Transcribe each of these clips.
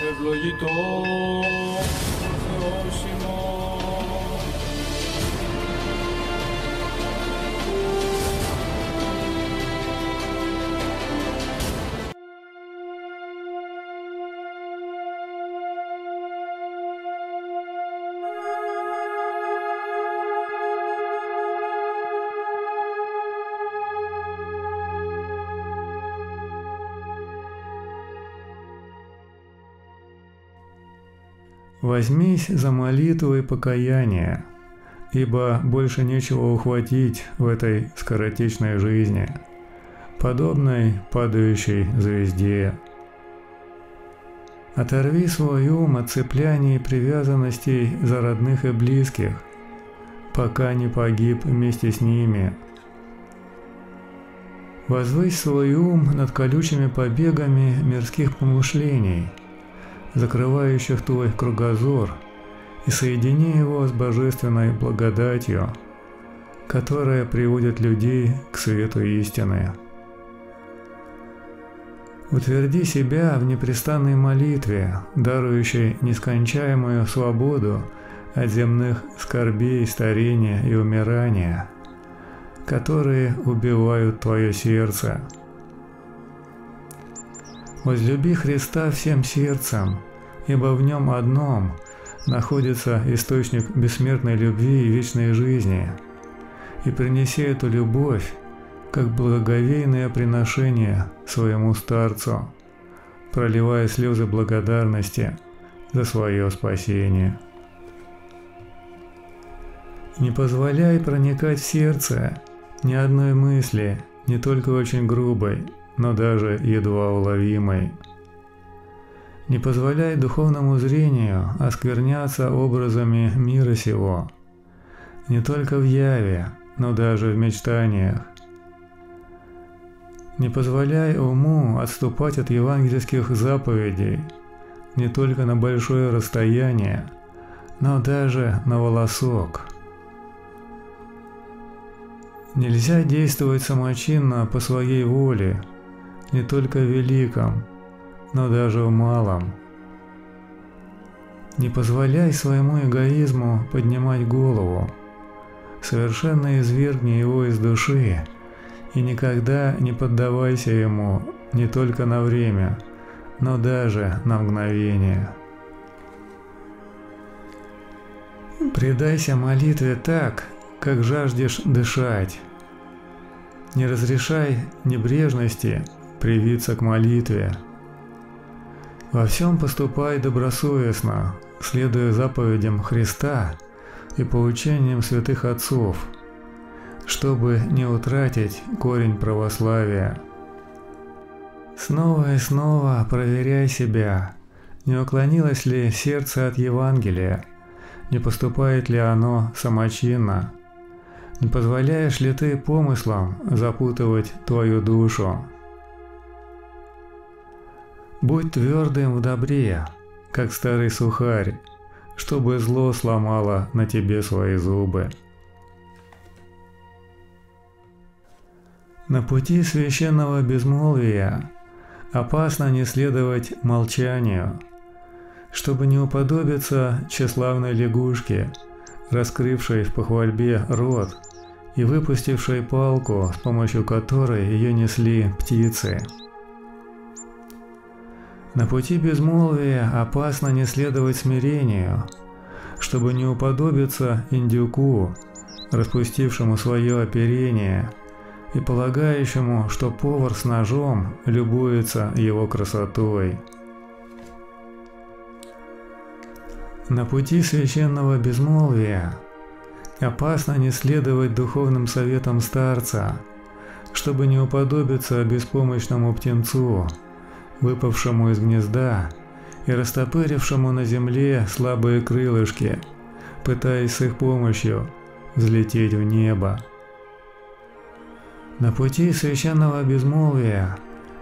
ευλογητό Θεός ημών. Возьмись за молитву и покаяние, ибо больше нечего ухватить в этой скоротечной жизни, подобной падающей звезде. Оторви свой ум от цепляний и привязанностей за родных и близких, пока не погиб вместе с ними. Возвысь свой ум над колючими побегами мирских помышлений – закрывающих твой кругозор, и соедини его с божественной благодатью, которая приводит людей к свету истины. Утверди себя в непрестанной молитве, дарующей нескончаемую свободу от земных скорбей, старения и умирания, которые убивают твое сердце. Возлюби Христа всем сердцем, ибо в нем одном находится источник бессмертной любви и вечной жизни. И принеси эту любовь, как благоговейное приношение своему старцу, проливая слезы благодарности за свое спасение. Не позволяй проникать в сердце ни одной мысли, не только очень грубой, но даже едва уловимой. Не позволяй духовному зрению оскверняться образами мира сего, не только в яве, но даже в мечтаниях. Не позволяй уму отступать от евангельских заповедей не только на большое расстояние, но даже на волосок. Нельзя действовать самочинно по своей воле – не только в великом, но даже в малом. Не позволяй своему эгоизму поднимать голову. Совершенно извергни его из души и никогда не поддавайся ему не только на время, но даже на мгновение. Предайся молитве так, как жаждешь дышать. Не разрешай небрежности привиться к молитве. Во всем поступай добросовестно, следуя заповедям Христа и поучениям святых отцов, чтобы не утратить корень православия. Снова и снова проверяй себя, не уклонилось ли сердце от Евангелия, не поступает ли оно самочинно, не позволяешь ли ты помыслам запутывать твою душу. Будь твердым в добре, как старый сухарь, чтобы зло сломало на тебе свои зубы. На пути священного безмолвия опасно не следовать молчанию, чтобы не уподобиться тщеславной лягушке, раскрывшей в похвальбе рот и выпустившей палку, с помощью которой ее несли птицы. На пути безмолвия опасно не следовать смирению, чтобы не уподобиться индюку, распустившему свое оперение и полагающему, что повар с ножом любуется его красотой. На пути священного безмолвия опасно не следовать духовным советам старца, чтобы не уподобиться беспомощному птенцу – выпавшему из гнезда и растопырившему на земле слабые крылышки, пытаясь с их помощью взлететь в небо. На пути священного безмолвия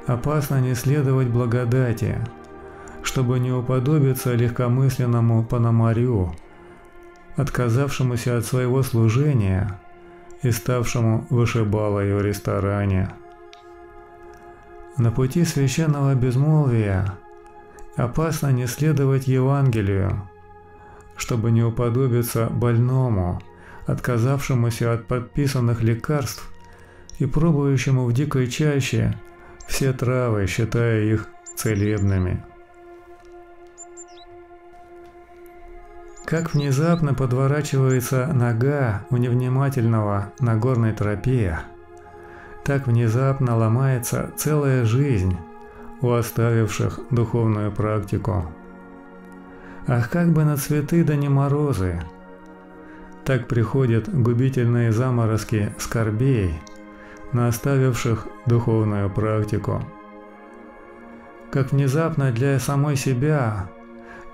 опасно не следовать благодати, чтобы не уподобиться легкомысленному пономарю, отказавшемуся от своего служения и ставшему вышибалой в ресторане. На пути священного безмолвия опасно не следовать Евангелию, чтобы не уподобиться больному, отказавшемуся от подписанных лекарств и пробующему в дикой чаще все травы, считая их целебными. Как внезапно подворачивается нога у невнимательного на горной тропе, так внезапно ломается целая жизнь у оставивших духовную практику. Ах, как бы на цветы да не морозы! Так приходят губительные заморозки скорбей на оставивших духовную практику. Как внезапно для самой себя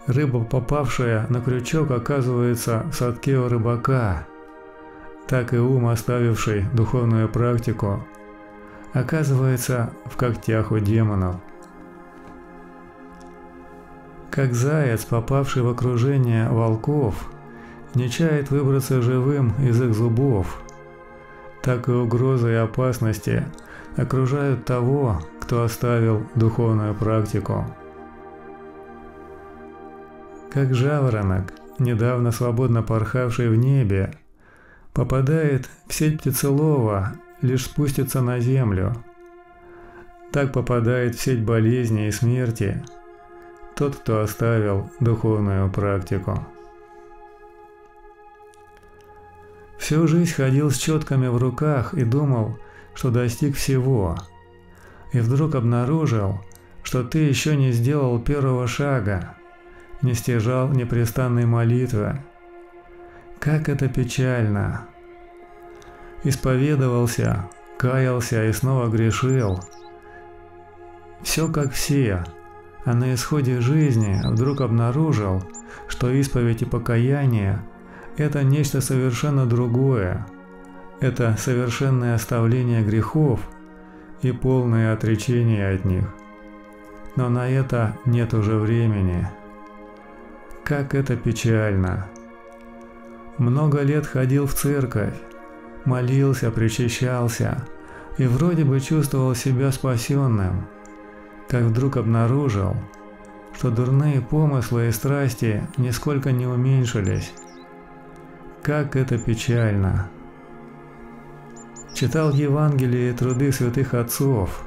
рыба, попавшая на крючок, оказывается в садке у рыбака, так и ум, оставивший духовную практику, оказывается в когтях у демонов. Как заяц, попавший в окружение волков, не чает выбраться живым из их зубов, так и угрозы и опасности окружают того, кто оставил духовную практику. Как жаворонок, недавно свободно порхавший в небе, попадает в сеть птицелова, лишь спустится на землю. Так попадает в сеть болезни и смерти тот, кто оставил духовную практику. Всю жизнь ходил с четками в руках и думал, что достиг всего. И вдруг обнаружил, что ты еще не сделал первого шага, не стяжал непрестанной молитвы. Как это печально! Исповедовался, каялся и снова грешил. Все как все, а на исходе жизни вдруг обнаружил, что исповедь и покаяние – это нечто совершенно другое. Это совершенное оставление грехов и полное отречение от них. Но на это нет уже времени. Как это печально. Много лет ходил в церковь, молился, причащался и вроде бы чувствовал себя спасенным, как вдруг обнаружил, что дурные помыслы и страсти нисколько не уменьшились. Как это печально. Читал Евангелие и труды святых отцов,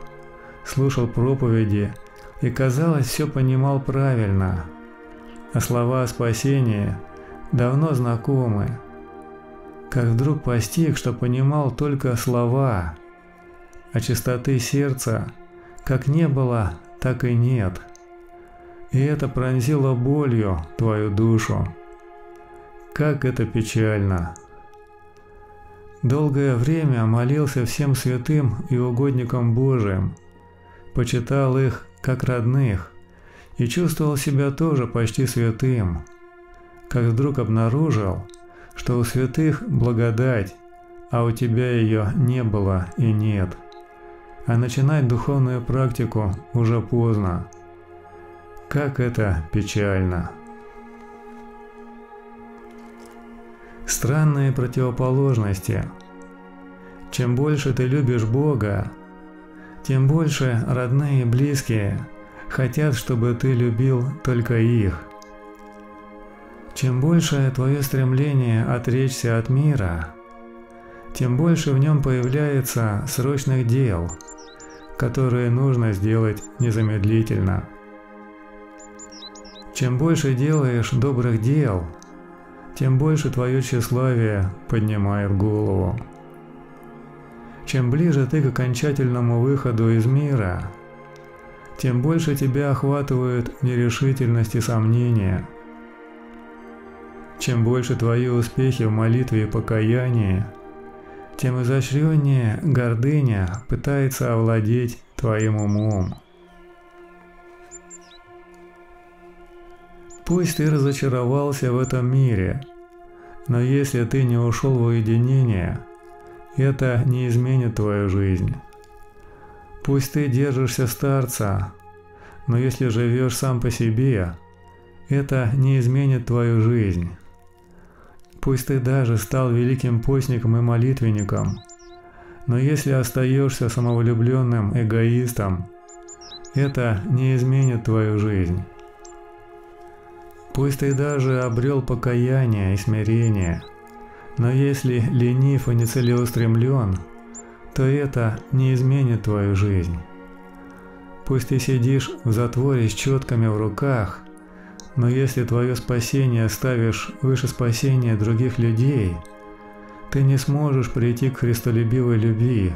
слушал проповеди и, казалось, все понимал правильно – а слова о спасении давно знакомы. Как вдруг постиг, что понимал только слова, а чистоты сердца как не было, так и нет. И это пронзило болью твою душу. Как это печально! Долгое время молился всем святым и угодникам Божиим, почитал их как родных, и чувствовал себя тоже почти святым, как вдруг обнаружил, что у святых благодать, а у тебя ее не было и нет. А начинать духовную практику уже поздно. Как это печально. Странные противоположности. Чем больше ты любишь Бога, тем больше родные и близкие – хотят, чтобы ты любил только их. Чем больше твое стремление отречься от мира, тем больше в нем появляется срочных дел, которые нужно сделать незамедлительно. Чем больше делаешь добрых дел, тем больше твое тщеславие поднимает голову. Чем ближе ты к окончательному выходу из мира – тем больше тебя охватывают нерешительность и сомнения. Чем больше твои успехи в молитве и покаянии, тем изощреннее гордыня пытается овладеть твоим умом. Пусть ты разочаровался в этом мире, но если ты не ушел в уединение, это не изменит твою жизнь. Пусть ты держишься старца, но если живешь сам по себе, это не изменит твою жизнь. Пусть ты даже стал великим постником и молитвенником, но если остаешься самовлюбленным эгоистом, это не изменит твою жизнь. Пусть ты даже обрел покаяние и смирение, но если ленив и нецелеустремлен, то это не изменит твою жизнь. Пусть ты сидишь в затворе с четками в руках, но если твое спасение ставишь выше спасения других людей, ты не сможешь прийти к христолюбивой любви,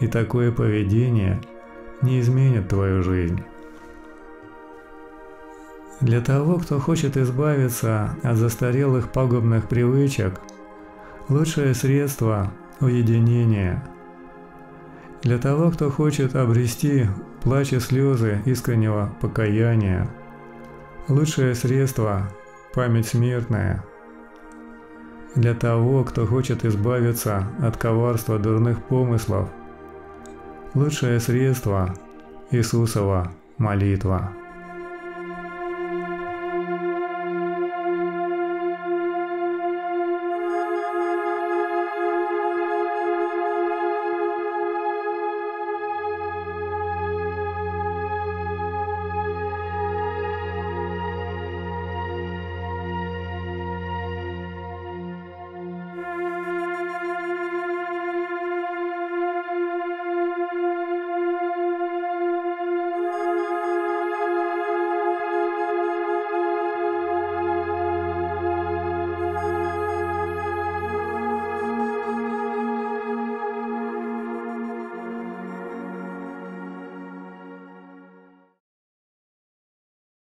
и такое поведение не изменит твою жизнь. Для того, кто хочет избавиться от застарелых пагубных привычек, лучшее средство – уединение. Для того, кто хочет обрести плач и слезы искреннего покаяния, лучшее средство – память смертная. Для того, кто хочет избавиться от коварства дурных помыслов, лучшее средство – Иисусова молитва.